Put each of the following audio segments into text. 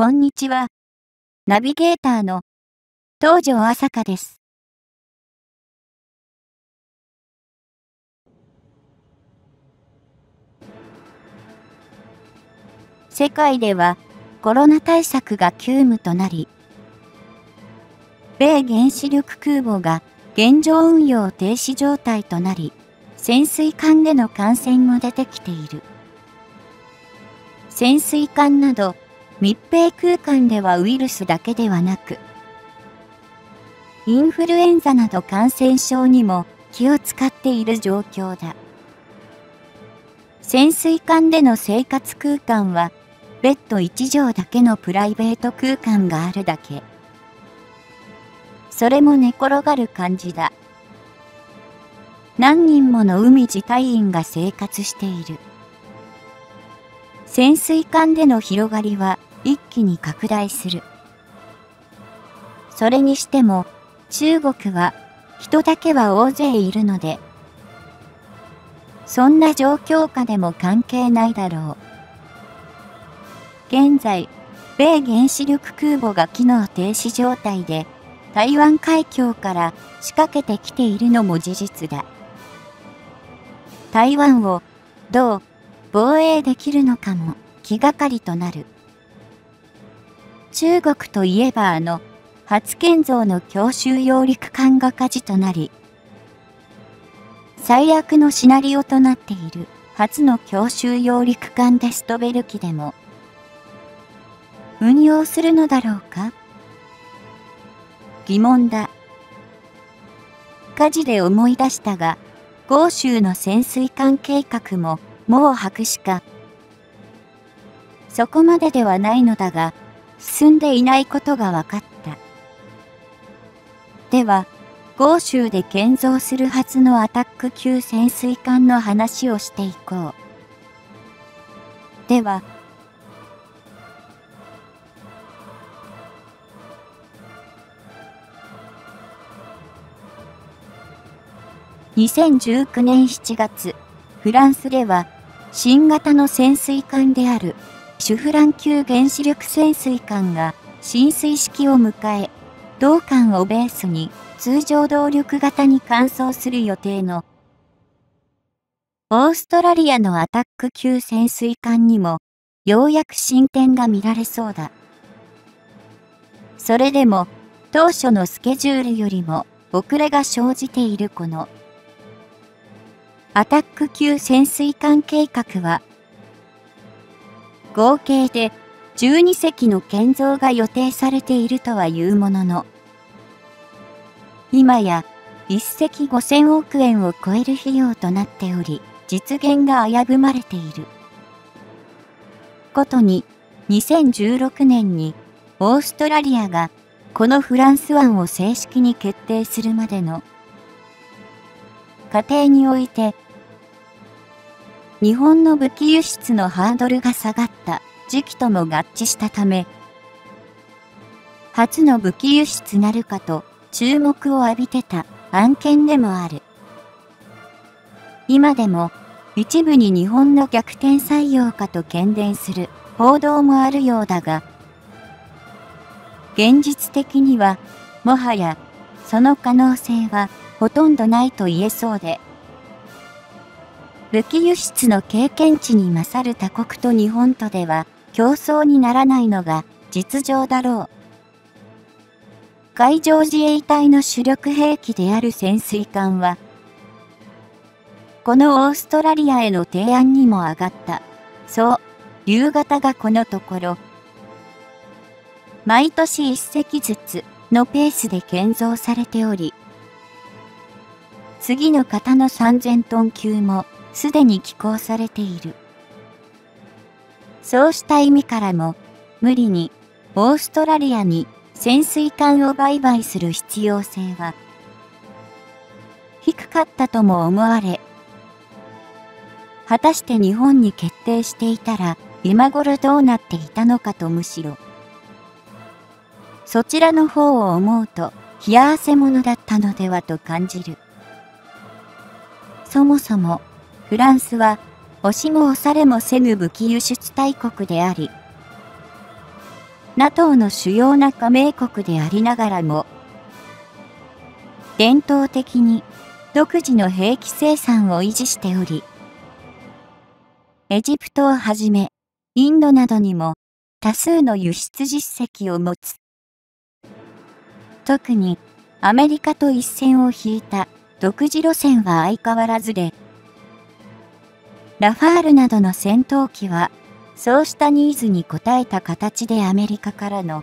こんにちは。ナビゲーターの東條朝香です。世界ではコロナ対策が急務となり、米原子力空母が現状運用停止状態となり、潜水艦での感染も出てきている。潜水艦など密閉空間ではウイルスだけではなく、インフルエンザなど感染症にも気を使っている状況だ。潜水艦での生活空間は、ベッド1畳だけのプライベート空間があるだけ。それも寝転がる感じだ。何人もの海自体員が生活している。潜水艦での広がりは一気に拡大する。それにしても中国は人だけは大勢いるので、そんな状況下でも関係ないだろう。現在、米原子力空母が機能停止状態で台湾海峡から仕掛けてきているのも事実だ。台湾をどう防衛できるのかも気がかりとなる。中国といえばあの、初建造の強襲揚陸艦が火事となり、最悪のシナリオとなっている初の強襲揚陸艦デストベル機でも、運用するのだろうか？疑問だ。火事で思い出したが、豪州の潜水艦計画ももう白紙か。そこまでではないのだが、進んでいないことが分かった。では、豪州で建造するはずのアタック級潜水艦の話をしていこう。では、2019年7月、フランスでは新型の潜水艦であるシュフラン級原子力潜水艦が浸水式を迎え、同艦をベースに通常動力型に換装する予定のオーストラリアのアタック級潜水艦にもようやく進展が見られそうだ。それでも当初のスケジュールよりも遅れが生じているこのアタック級潜水艦計画は合計で12隻の建造が予定されているとはいうものの、今や1隻5000億円を超える費用となっており、実現が危ぶまれている。ことに、2016年にオーストラリアがこのフランス湾を正式に決定するまでの過程において日本の武器輸出のハードルが下がった。時期とも合致したため、初の武器輸出なるかと注目を浴びてた。案件でもある。今でも一部に日本の逆転採用かと懸念する。報道もあるようだが、現実的にはもはやその可能性はほとんどないと言えそうで、武器輸出の経験値に勝る他国と日本とでは競争にならないのが実情だろう。海上自衛隊の主力兵器である潜水艦は、このオーストラリアへの提案にも上がった。そう、夕方がこのところ、毎年一隻ずつのペースで建造されており、次の型の3000トン級もすでに寄港されている。そうした意味からも、無理にオーストラリアに潜水艦を売買する必要性は低かったとも思われ、果たして日本に決定していたら今頃どうなっていたのかとむしろ、そちらの方を思うと冷や汗ものだったのではと感じる。そもそもフランスは押しも押されもせぬ武器輸出大国であり、NATO の主要な加盟国でありながらも、伝統的に独自の兵器生産を維持しており、エジプトをはじめ、インドなどにも多数の輸出実績を持つ。特にアメリカと一線を引いた独自路線は相変わらずで、ラファールなどの戦闘機はそうしたニーズに応えた形でアメリカからの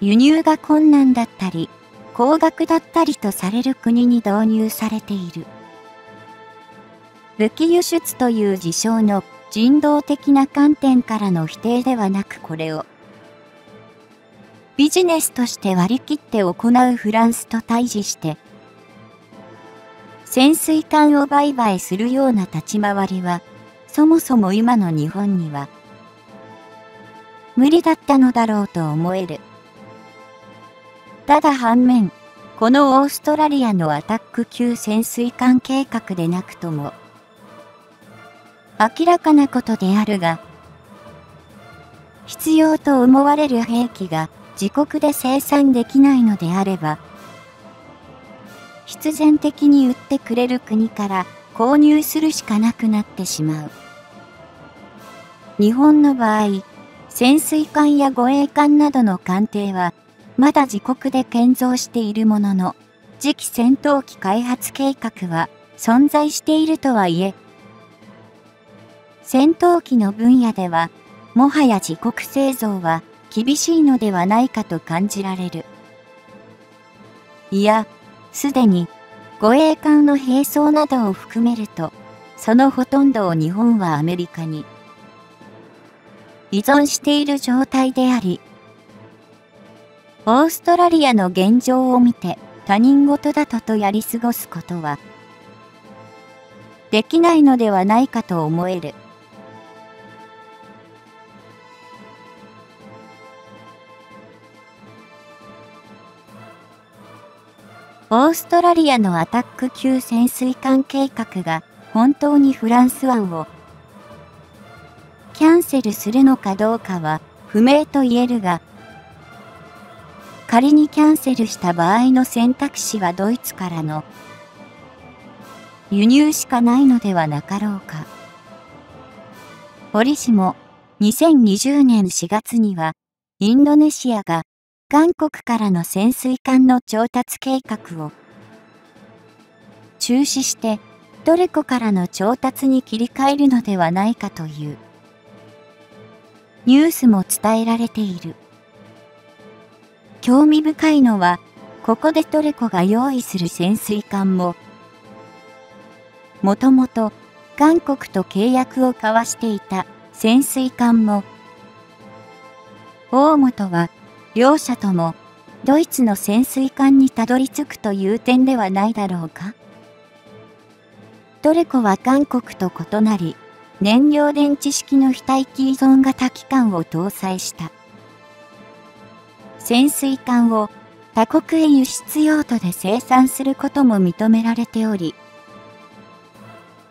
輸入が困難だったり、高額だったりとされる国に導入されている。武器輸出という事象の人道的な観点からの否定ではなくこれをビジネスとして割り切って行うフランスと対峙して潜水艦を売買するような立ち回りはそもそも今の日本には無理だったのだろうと思える。ただ反面、このオーストラリアのアタック級潜水艦計画でなくとも、明らかなことであるが、必要と思われる兵器が自国で生産できないのであれば、必然的に売ってくれる国から購入するしかなくなってしまう。日本の場合、潜水艦や護衛艦などの艦艇は、まだ自国で建造しているものの、次期戦闘機開発計画は存在しているとはいえ、戦闘機の分野では、もはや自国製造は厳しいのではないかと感じられる。いや、すでに護衛艦の並走などを含めると、そのほとんどを日本はアメリカに依存している状態であり、オーストラリアの現状を見て他人事だととやり過ごすことは、できないのではないかと思える。オーストラリアのアタック級潜水艦計画が本当にフランス湾をキャンセルするのかどうかは不明と言えるが、仮にキャンセルした場合の選択肢はドイツからの輸入しかないのではなかろうか。折しも2020年4月にはインドネシアが韓国からの潜水艦の調達計画を中止してトルコからの調達に切り替えるのではないかという。ニュースも伝えられている。興味深いのは、ここでトルコが用意する潜水艦も、もともと韓国と契約を交わしていた潜水艦も、大本は両者ともドイツの潜水艦にたどり着くという点ではないだろうかトルコは韓国と異なり、燃料電池式の非待機依存型機関を搭載した。潜水艦を他国へ輸出用途で生産することも認められており、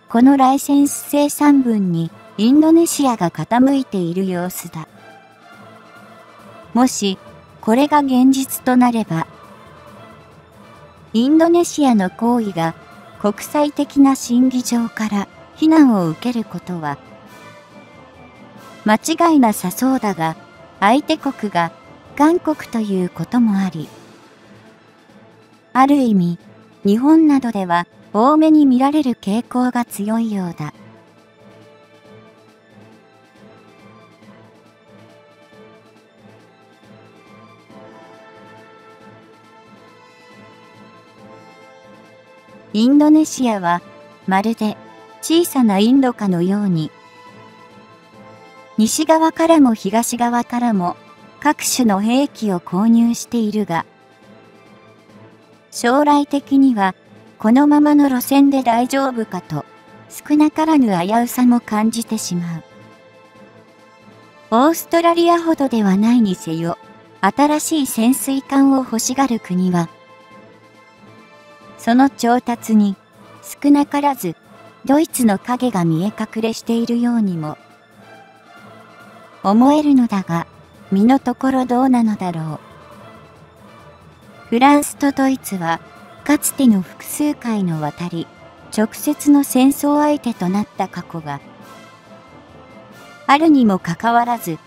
このライセンス生産分にインドネシアが傾いている様子だ。もし、これが現実となれば、インドネシアの行為が国際的な審議場から非難を受けることは、間違いなさそうだが、相手国が韓国ということもあり、ある意味、日本などでは多めに見られる傾向が強いようだ。インドネシアはまるで小さなインドかのように、西側からも東側からも各種の兵器を購入しているが、将来的にはこのままの路線で大丈夫かと少なからぬ危うさも感じてしまう。オーストラリアほどではないにせよ、新しい潜水艦を欲しがる国は、その調達に少なからずドイツの影が見え隠れしているようにも思えるのだが、身のところどうなのだろう。フランスとドイツは、かつての複数回の渡り、直接の戦争相手となった過去が、あるにもかかわらず、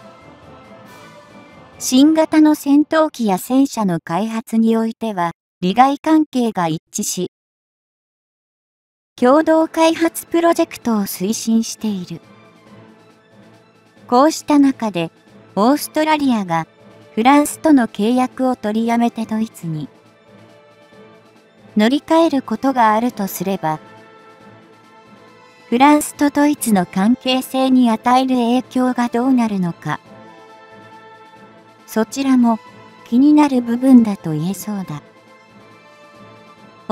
新型の戦闘機や戦車の開発においては、利害関係が一致し、共同開発プロジェクトを推進している。こうした中で、オーストラリアがフランスとの契約を取りやめてドイツに乗り換えることがあるとすれば、フランスとドイツの関係性に与える影響がどうなるのか、そちらも気になる部分だと言えそうだ。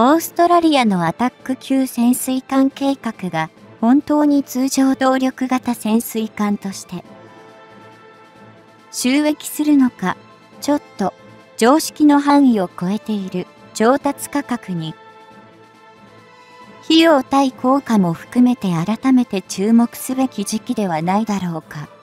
オーストラリアのアタック級潜水艦計画が本当に通常動力型潜水艦として収益するのか、ちょっと常識の範囲を超えている調達価格に費用対効果も含めて改めて注目すべき時期ではないだろうか。